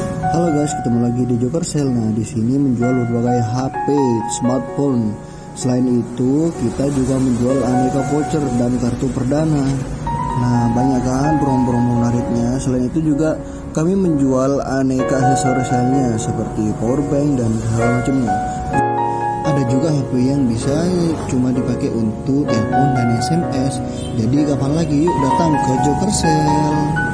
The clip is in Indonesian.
Halo guys, ketemu lagi di Joker Sale. Nah, di sini menjual berbagai HP, smartphone. Selain itu, kita juga menjual aneka voucher dan kartu perdana. Nah, banyak kan promo-promo menariknya. Selain itu juga kami menjual aneka aksesoris lainnya seperti power bank dan hal macamnya. Ada juga HP yang bisa cuma dipakai untuk telepon dan SMS. Jadi kapan lagi yuk datang ke Joker Sale.